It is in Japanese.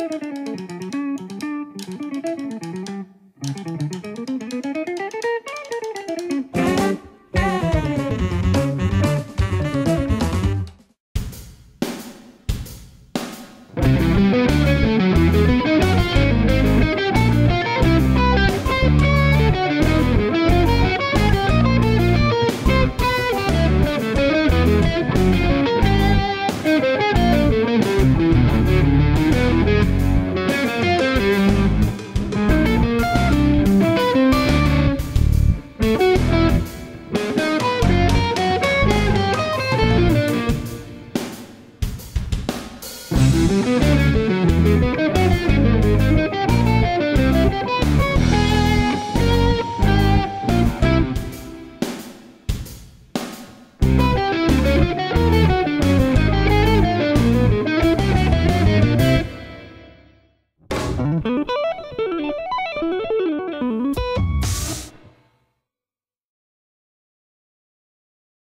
フフフフ。Mm-hmm.